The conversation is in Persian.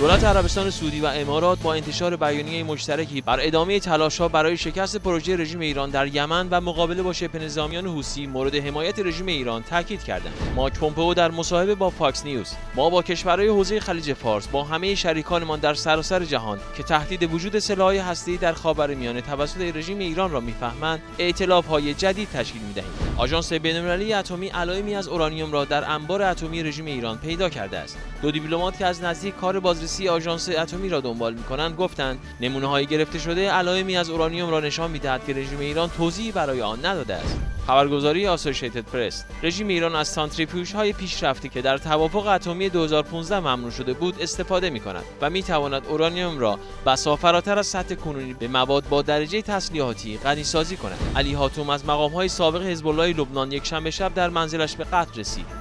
دولت عربستان سعودی و امارات با انتشار بیانیه مشترکی بر ادامه تلاش‌ها برای شکست پروژه رژیم ایران در یمن و مقابله با شبه نظامیان حوثی مورد حمایت رژیم ایران تاکید کردند. مایک پومپئو در مصاحبه با فاکس نیوز ما با کشورهای حوزه خلیج فارس با همه شریکانمان در سراسر جهان که تهدید وجود سلاح‌های هسته‌ای در خاورمیانه توسط رژیم ایران را می‌فهمند ائتلاف‌های جدید تشکیل می‌دهیم. آژانس بین‌المللی اتمی علائمی از اورانیوم را در انبار اتمی رژیم ایران پیدا کرده است. دو دیپلمات که از نزدیک کار بازرسی آژانس اتمی را دنبال می‌کنند. گفتند نمونه‌های گرفته شده علائمی از اورانیوم را نشان می‌دهد که رژیم ایران توضیحی برای آن نداده است. خبرگزاری آسوسییتد پرس رژیم ایران از سانتریفیوژ های پیشرفته که در توافق اتمی 2015 ممنوع شده بود استفاده می کند و می تواند اورانیوم را بسا فراتر از سطح کنونی به مواد با درجه تسلیحاتی غنی سازی کند. علی هاتوم از مقام های سابق حزب الله لبنان یک شنبه شب در منزلش به قتل رسید.